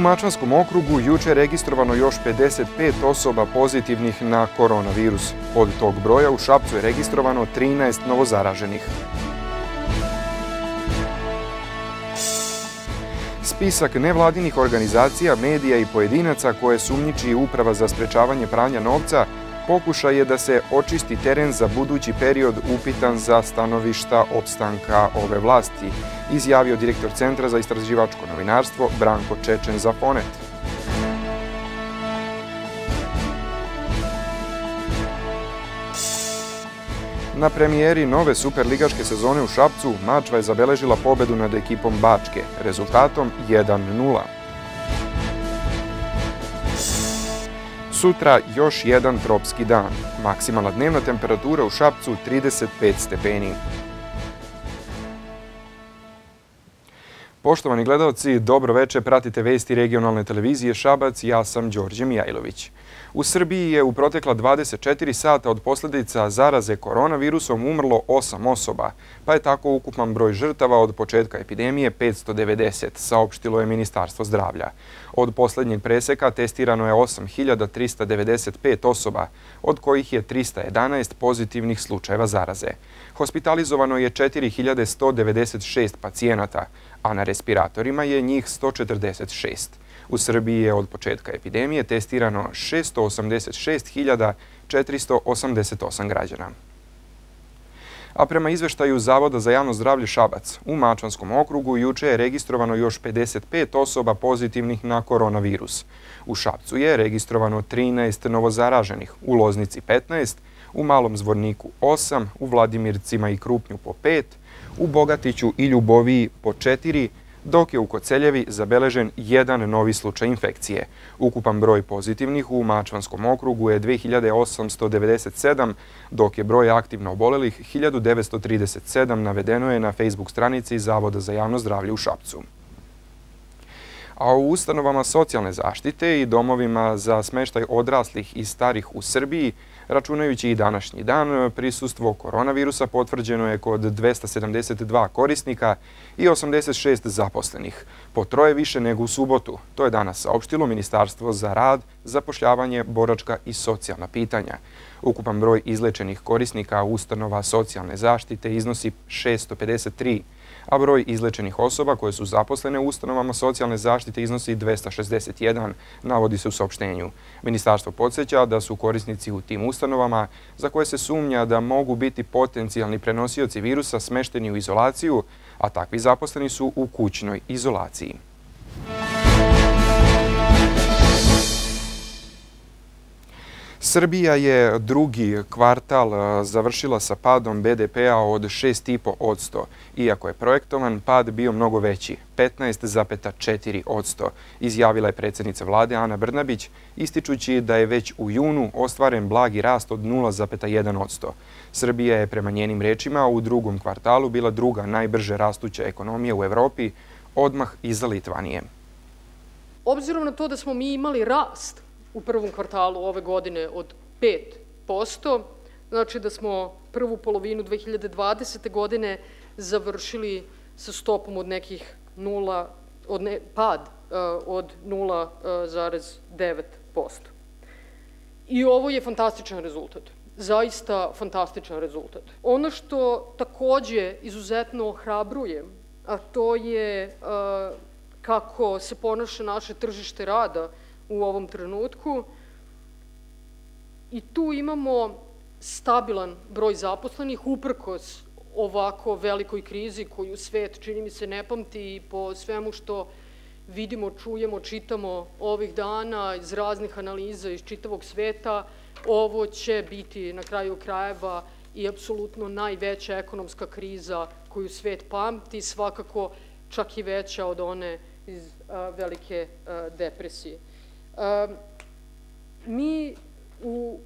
Mačvanskom okrugu juče registrovano još 55 osoba pozitivnih na koronavirus. Od tog broja u Šapcu je registrovano 13 novozaraženih. Spisak nevladinih organizacija, medija i pojedinaca koje sumnjiči Uprava za sprečavanje pranja novca pokušaj je da se očisti teren za budući period upitan za stanovišta opstanka ove vlasti, izjavio direktor Centra za istraživačko novinarstvo Branko Čečen za Fonet. Na premijeri nove superligaške sezone u Šapcu, Mačva je zabeležila pobedu nad ekipom Bačke, rezultatom 1-0. Sutra još jedan tropski dan. Maksimalna dnevna temperatura u Šapcu 35 stepeni. Poštovani gledalci, dobro veče, pratite vesti regionalne televizije Šabac, ja sam Đorđe Mijajlović. U Srbiji je u protekla 24 sata od posljedica zaraze koronavirusom umrlo 8 osoba, pa je tako ukupan broj žrtava od početka epidemije 590, saopštilo je Ministarstvo zdravlja. Od posljednjeg preseka testirano je 8395 osoba, od kojih je 311 pozitivnih slučajeva zaraze. Hospitalizovano je 4196 pacijenata, a na respiratorima je njih 146. U Srbiji je od početka epidemije testirano 686.488 građana. A prema izveštaju Zavoda za javno zdravlje Šabac, u Mačvanskom okrugu juče je registrovano još 55 osoba pozitivnih na koronavirus. U Šapcu je registrovano 13 novozaraženih, u Loznici 15, u Malom Zvorniku 8, u Vladimircima i Krupnju po 5, u Bogatiću i Ljuboviji po 4, dok je u Koceljevi zabeležen jedan novi slučaj infekcije. Ukupan broj pozitivnih u Mačvanskom okrugu je 2897, dok je broj aktivno obolelih 1937 navedeno je na Facebook stranici Zavoda za javno zdravlje u Šapcu a u ustanovama socijalne zaštite i domovima za smeštaj odraslih i starih u Srbiji, računajući i današnji dan, prisustvo koronavirusa potvrđeno je kod 272 korisnika i 86 zaposlenih, po troje više nego u subotu. To je danas saopštilo Ministarstvo za rad, zapošljavanje, boračka i socijalna pitanja. Ukupan broj izlečenih korisnika ustanova socijalne zaštite iznosi 653 a broj izlečenih osoba koje su zaposlene u ustanovama socijalne zaštite iznosi 261, navodi se u saopštenju. Ministarstvo podsjeća da su korisnici u tim ustanovama za koje se sumnja da mogu biti potencijalni prenosioci virusa smešteni u izolaciju, a takvi zaposleni su u kućnoj izolaciji. Srbija je drugi kvartal završila sa padom BDP-a od 6,5%, iako je projektovan pad bio mnogo veći, 15,4%, izjavila je predsjednica vlade Ana Brnabić, ističući da je već u junu ostvaren blagi rast od 0,1%. Srbija je prema njenim rečima u drugom kvartalu bila druga najbrže rastuća ekonomija u Evropi, odmah iza Litvanije. Obzirom na to da smo mi imali rast u prvom kvartalu ove godine od 5%, znači da smo prvu polovinu 2020. godine završili sa stopom od nekih nula, od ne, pad uh, od 0,9%. I ovo je fantastičan rezultat. Zaista fantastičan rezultat. Ono što takođe izuzetno ohrabrujem, a to je uh, kako se ponaša naše tržište rada u ovom trenutku. I tu imamo stabilan broj zaposlenih, uprkos ovako velikoj krizi koju svet, čini mi se, ne pamti i po svemu što vidimo, čujemo, čitamo ovih dana iz raznih analiza iz čitavog sveta, ovo će biti na kraju krajeva i apsolutno najveća ekonomska kriza koju svet pamti, svakako čak i veća od one iz a, velike a, depresije. Mi u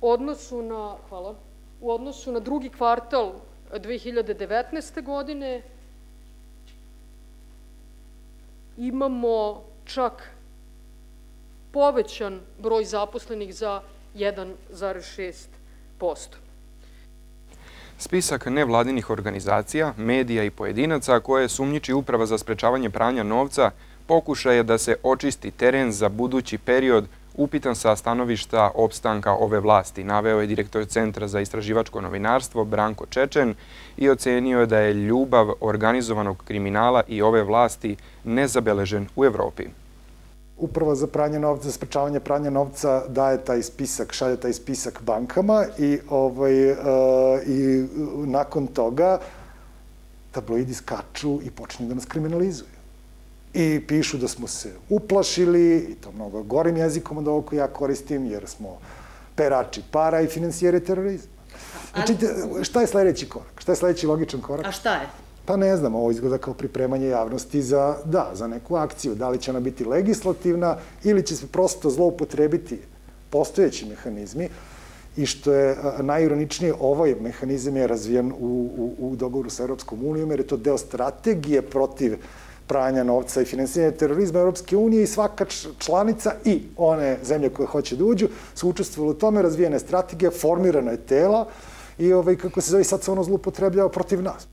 odnosu na, hvala, u odnosu na drugi kvartal 2019. godine imamo čak povećan broj zaposlenih za 1,6%. Spisak nevladinih organizacija, medija i pojedinaca koje sumnjiči Uprava za sprečavanje pranja novca pokušaj je da se očisti teren za budući period upitan sa stanovišta opstanka ove vlasti. Naveo je direktor Centra za istraživačko novinarstvo Branko Čečen i ocenio je da je ljubav organizovanog kriminala i ove vlasti nezabeležen u Evropi. Upravo za pranje novca, za sprečavanje pranja novca daje taj spisak, šalje taj spisak bankama i, ovaj, uh, i nakon toga tabloidi skaču i počinju da nas kriminalizuju i pišu da smo se uplašili, i to mnogo gorim jezikom od ovo ja koristim, jer smo perači para i financijere terorizma. Znači, šta je sledeći korak? Šta je sledeći logičan korak? A šta je? Pa ne znam, ovo izgleda kao pripremanje javnosti za, da, za neku akciju. Da li će ona biti legislativna ili će se prosto zloupotrebiti postojeći mehanizmi i što je najironičnije, ovaj mehanizam je razvijen u, u, u dogovoru sa Europskom unijom, jer je to deo strategije protiv uh, pranja novca i finansiranja terorizma Europske unije i svaka članica i one zemlje koje hoće da uđu su učestvovali u tome, razvijene strategije, formirana je tela i ovaj, kako se zove, sad se ono zlupotrebljava protiv nas.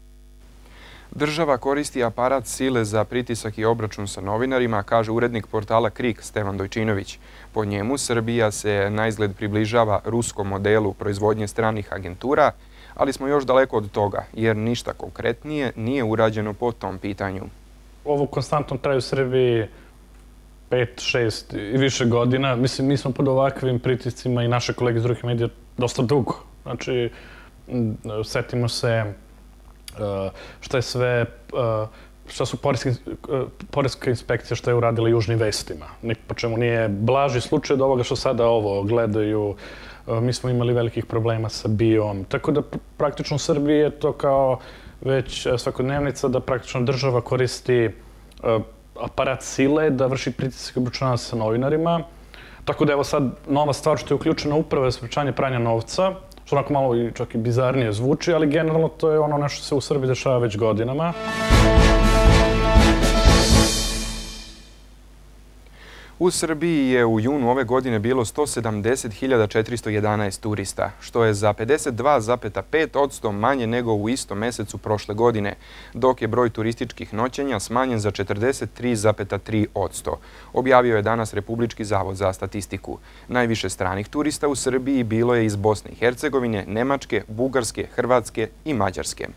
Država koristi aparat sile za pritisak i obračun sa novinarima, kaže urednik portala KRIK Stevan Dojčinović. Po njemu Srbija se na izgled približava ruskom modelu proizvodnje stranih agentura, ali smo još daleko od toga, jer ništa konkretnije nije urađeno po tom pitanju ovo konstantno traje u Srbiji 5, 6 i više godina. Mislim, mi smo pod ovakvim pritiscima i naše kolege iz drugih medija dosta dugo. Znači, setimo se uh, šta je sve, uh, šta su poreske, uh, poreska inspekcija šta je uradila južnim vestima. Nik po čemu nije blaži slučaj od ovoga što sada ovo gledaju. Mi smo imali velikih problema sa bijom. Tako da praktično u Srbiji je to kao već e, svakodnevnica da praktično država koristi e, aparat sile da vrši pritisak i obračunava sa novinarima. Tako da evo sad nova stvar što je uključena upravo je sprečanje pranja novca, što onako malo i čak i bizarnije zvuči, ali generalno to je ono nešto se u Srbiji dešava već godinama. U Srbiji je u junu ove godine bilo 170.411 turista, što je za 52,5% manje nego u istom mesecu prošle godine, dok je broj turističkih noćenja smanjen za 43,3%. Objavio je danas Republički zavod za statistiku. Najviše stranih turista u Srbiji bilo je iz Bosne i Hercegovine, Nemačke, Bugarske, Hrvatske i Mađarske.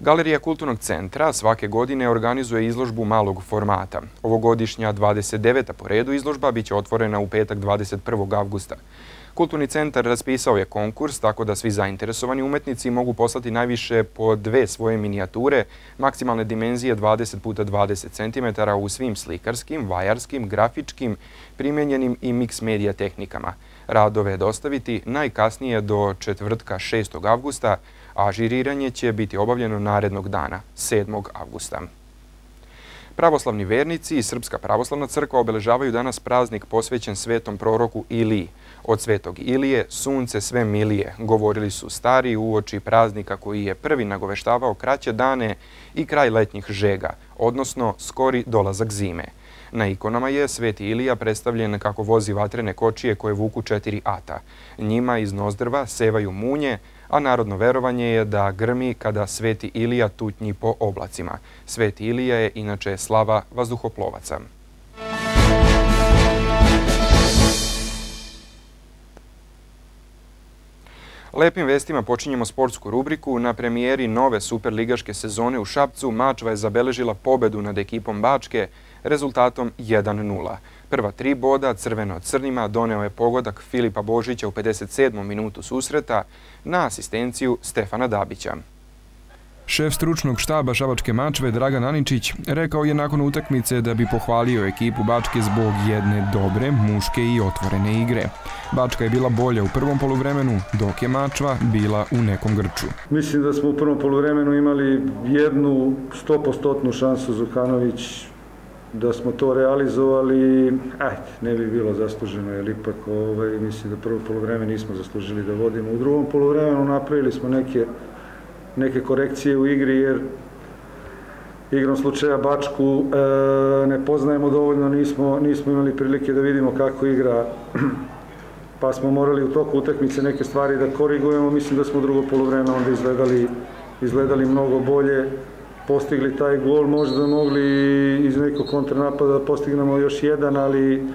Galerija Kulturnog centra svake godine organizuje izložbu malog formata. Ovogodišnja 29. po redu izložba biće otvorena u petak 21. avgusta. Kulturni centar raspisao je konkurs tako da svi zainteresovani umetnici mogu poslati najviše po dve svoje minijature, maksimalne dimenzije 20 puta 20 cm u svim slikarskim, vajarskim, grafičkim, primenjenim i mix medija tehnikama. Radove dostaviti najkasnije do četvrtka 6. avgusta, a žiriranje će biti obavljeno narednog dana, 7. avgusta. Pravoslavni vernici i Srpska pravoslavna crkva obeležavaju danas praznik posvećen svetom proroku Iliji. Od svetog Ilije sunce sve milije, govorili su stari uoči praznika koji je prvi nagoveštavao kraće dane i kraj letnjih žega, odnosno skori dolazak zime. Na ikonama je Sveti Ilija predstavljen kako vozi vatrene kočije koje vuku četiri ata. Njima iz nozdrva sevaju munje, a narodno verovanje je da grmi kada Sveti Ilija tutnji po oblacima. Sveti Ilija je inače slava vazduhoplovaca. Lepim vestima počinjemo sportsku rubriku. Na premijeri nove superligaške sezone u Šapcu Mačva je zabeležila pobedu nad ekipom Bačke rezultatom 1-0. Prva tri boda crveno-crnima doneo je pogodak Filipa Božića u 57. minutu susreta na asistenciju Stefana Dabića. Šef stručnog štaba Šabačke mačve Dragan Aničić rekao je nakon utakmice da bi pohvalio ekipu Bačke zbog jedne dobre, muške i otvorene igre. Bačka je bila bolja u prvom poluvremenu, dok je mačva bila u nekom grču. Mislim da smo u prvom poluvremenu imali jednu 100% šansu Zukanović da smo to realizovali, ajde, ne bi bilo zasluženo, jer ipak ovaj, mislim da prvo polovreme nismo zaslužili da vodimo. U drugom polovremenu napravili smo neke, neke korekcije u igri, jer igrom slučaja Bačku e, ne poznajemo dovoljno, nismo, nismo imali prilike da vidimo kako igra, pa smo morali u toku utakmice neke stvari da korigujemo. Mislim da smo u drugo polovreme onda izgledali, izgledali mnogo bolje postigli taj gol, možda mogli iz nekog kontranapada da postignemo još jedan, ali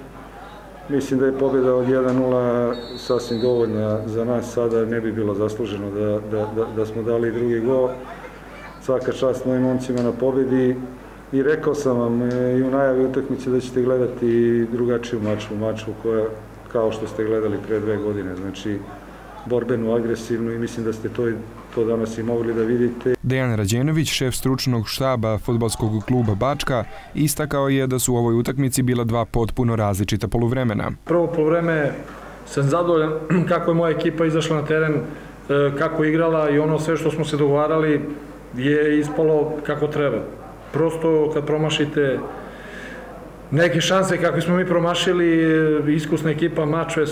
mislim da je pobjeda od 1-0 sasvim dovoljna za nas. Sada, ne bi bilo zasluženo da, da, da, da smo dali drugi gol. Svaka čast mojim momcima na pobjedi. I rekao sam vam e, i u najavi utakmice da ćete gledati drugačiju maču, maču koja kao što ste gledali pre dve godine, znači borbenu, agresivnu i mislim da ste to, to danas i mogli da vidite. Dejan Rađenović, šef stručnog štaba futbalskog kluba Bačka, istakao je da su u ovoj utakmici bila dva potpuno različita poluvremena. Prvo poluvreme sam zadovoljan kako je moja ekipa izašla na teren, e, kako je igrala i ono sve što smo se dogovarali je ispalo kako treba. Prosto kad promašite neke šanse kako smo mi promašili, e, iskusna ekipa Mačve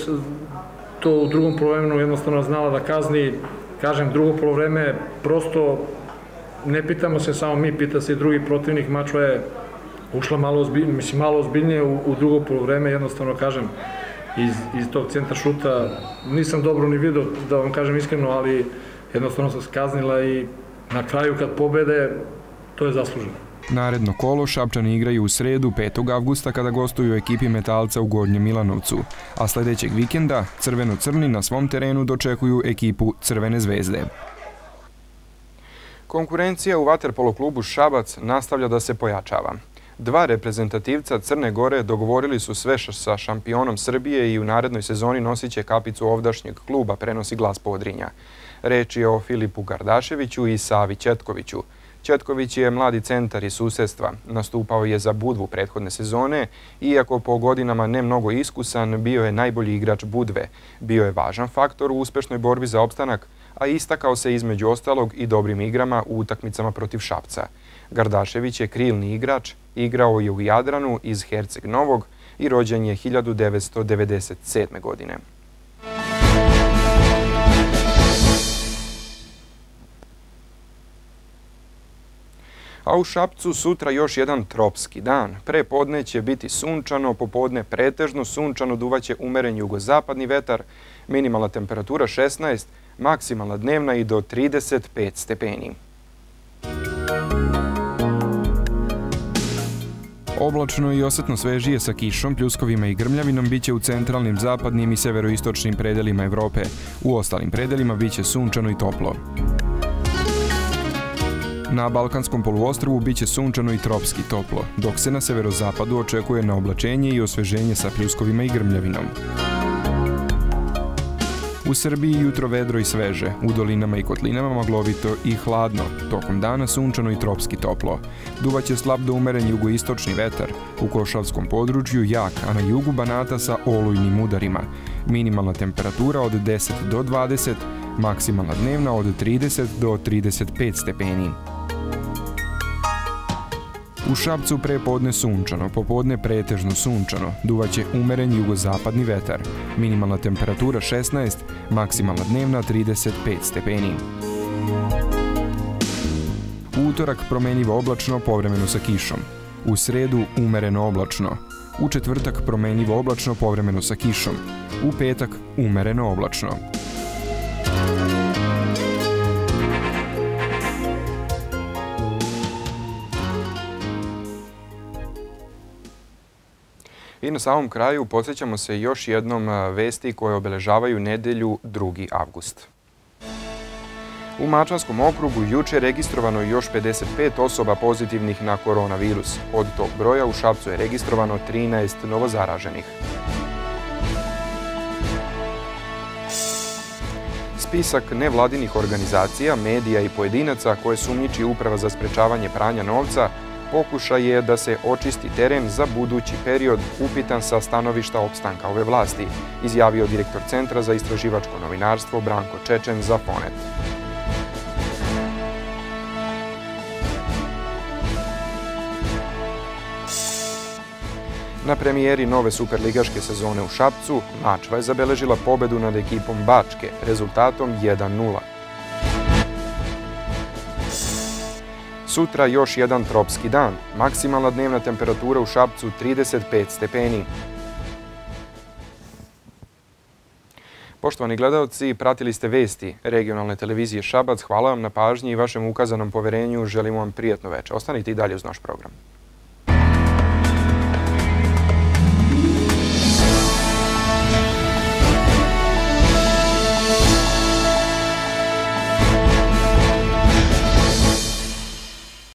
to u drugom polovremenu jednostavno znala da kazni, kažem drugo polovreme, prosto ne pitamo se samo mi, pita se i drugi protivnik, Mačva je ušla malo, ozbiljnije, mislim, malo ozbiljnije u, u drugo polovreme, jednostavno kažem, iz, iz tog centra šuta nisam dobro ni vidio, da vam kažem iskreno, ali jednostavno se skaznila i na kraju kad pobede, to je zasluženo. Naredno kolo Šapčani igraju u sredu 5. avgusta kada gostuju ekipi Metalca u Gornjem Milanovcu, a sledećeg vikenda Crveno-crni na svom terenu dočekuju ekipu Crvene zvezde. Konkurencija u Vaterpolo klubu Šabac nastavlja da se pojačava. Dva reprezentativca Crne Gore dogovorili su sve sa šampionom Srbije i u narednoj sezoni nosit će kapicu ovdašnjeg kluba, prenosi glas Podrinja. Reč je o Filipu Gardaševiću i Savi Četkoviću. Četković je mladi centar iz susedstva. Nastupao je za Budvu prethodne sezone, iako po godinama ne mnogo iskusan, bio je najbolji igrač Budve. Bio je važan faktor u uspešnoj borbi za opstanak, a istakao se između ostalog i dobrim igrama u utakmicama protiv Šapca. Gardašević je krilni igrač, igrao je u Jadranu iz Herceg Novog i rođen je 1997. godine. A u Šapcu sutra još jedan tropski dan. Pre podne će biti sunčano, popodne pretežno sunčano, duvaće umeren jugozapadni vetar, minimalna temperatura 16, maksimalna dnevna i do 35 stepeni. Oblačno i osetno svežije sa kišom, pljuskovima i grmljavinom biće u centralnim, zapadnim i severoistočnim predelima Evrope. U ostalim predelima biće sunčano i toplo. Na Balkanskom poluostrvu biće sunčano i tropski toplo, dok se na severozapadu očekuje na oblačenje i osveženje sa pljuskovima i grmljavinom. U Srbiji jutro vedro i sveže, u dolinama i kotlinama maglovito i hladno, tokom dana sunčano i tropski toplo. Duvaće slab do umeren jugoistočni vetar, u Košavskom području jak, a na jugu Banata sa olujnim udarima. Minimalna temperatura od 10 do 20, maksimalna dnevna od 30 do 35 stepeni. U Šapcu prepodne sunčano, popodne pretežno sunčano, duvaće umeren jugozapadni vetar, minimalna temperatura 16, maksimalna dnevna 35 stepeni. U utorak promenjivo oblačno povremeno sa kišom. U sredu umereno oblačno. U četvrtak promenjivo oblačno povremeno sa kišom. U petak umereno oblačno. I na samom kraju podsjećamo se još jednom vesti koje obeležavaju nedelju 2. avgust. U Mačanskom okrugu juče registrovano još 55 osoba pozitivnih na koronavirus. Od tog broja u Šapcu je registrovano 13 novozaraženih. Spisak nevladinih organizacija, medija i pojedinaca koje sumnjiči Uprava za sprečavanje pranja novca pokušaj je da se očisti teren za budući period upitan sa stanovišta opstanka ove vlasti, izjavio direktor Centra za istraživačko novinarstvo Branko Čečen za Fonet. Na premijeri nove superligaške sezone u Šapcu, Mačva je zabeležila pobedu nad ekipom Bačke rezultatom 1-0. Sutra još jedan tropski dan. Maksimalna dnevna temperatura u Šapcu 35 stepeni. Poštovani gledalci, pratili ste vesti regionalne televizije Šabac. Hvala vam na pažnji i vašem ukazanom poverenju. Želimo vam prijatno večer. Ostanite i dalje uz naš program.